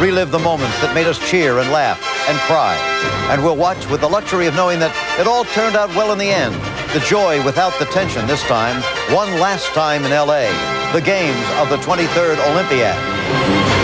relive the moments that made us cheer and laugh and cry. And we'll watch with the luxury of knowing that it all turned out well in the end. The joy without the tension this time, one last time in L.A., the games of the 23rd Olympiad.